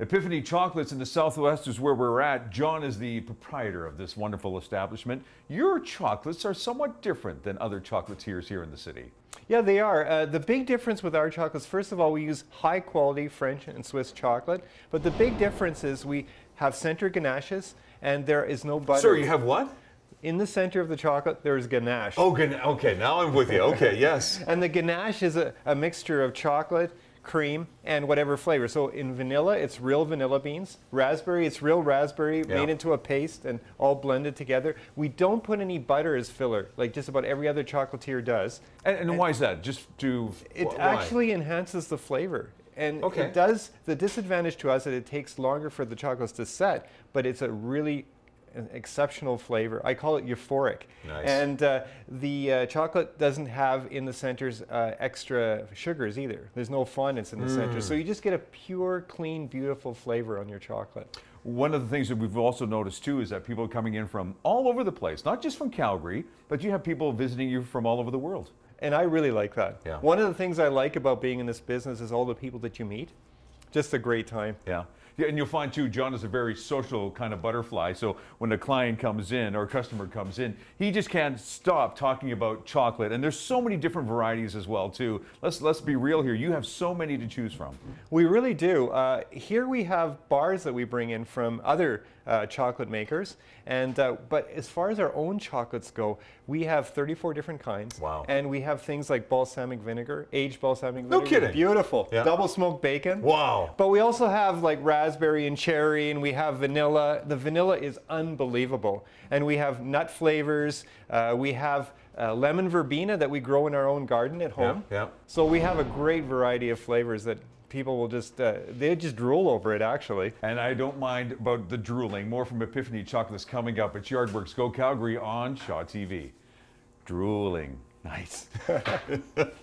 Epiphanie Chocolates in the Southwest is where we're at. John is the proprietor of this wonderful establishment. Your chocolates are somewhat different than other chocolatiers here in the city. Yeah, they are. Uh, the big difference with our chocolates, first of all, we use high quality French and Swiss chocolate. But the big difference is we have center ganaches and there is no butter. Sir, you have what? In the center of the chocolate, there is ganache. Oh, gan- okay, now I'm with you. Okay, yes. and the ganache is a, a mixture of chocolate, cream, and whatever flavor. So in vanilla, it's real vanilla beans. Raspberry, it's real raspberry yeah. made into a paste and all blended together. We don't put any butter as filler, like just about every other chocolatier does. And, and, and why is that? Just to It wh actually enhances the flavor. And okay. it does, the disadvantage to us is that it takes longer for the chocolates to set, but it's a really an exceptional flavor. I call it euphoric. Nice. And uh, the uh, chocolate doesn't have in the centers uh, extra sugars either. There's no fondants in the mm. center. So you just get a pure, clean, beautiful flavor on your chocolate. One of the things that we've also noticed too is that people are coming in from all over the place, not just from Calgary, but you have people visiting you from all over the world. And I really like that. Yeah. One of the things I like about being in this business is all the people that you meet. Just a great time. Yeah. Yeah, and you'll find too, John is a very social kind of butterfly. So when a client comes in or a customer comes in, he just can't stop talking about chocolate. And there's so many different varieties as well too. Let's let's be real here. You have so many to choose from. We really do. Uh, here we have bars that we bring in from other uh, chocolate makers, and uh, but as far as our own chocolates go, we have 34 different kinds. Wow. And we have things like balsamic vinegar, aged balsamic vinegar. No kidding. Beautiful. Yeah. Double smoked bacon. Wow. But we also have like raspberry and cherry, and we have vanilla. The vanilla is unbelievable. And we have nut flavors. Uh, we have uh, lemon verbena that we grow in our own garden at home. Yeah, yeah. So we have a great variety of flavors that people will just, uh, they just drool over it actually. And I don't mind about the drooling. More from Epiphanie Chocolates coming up at Yardworks Go Calgary on Shaw TV. Drooling. Nice.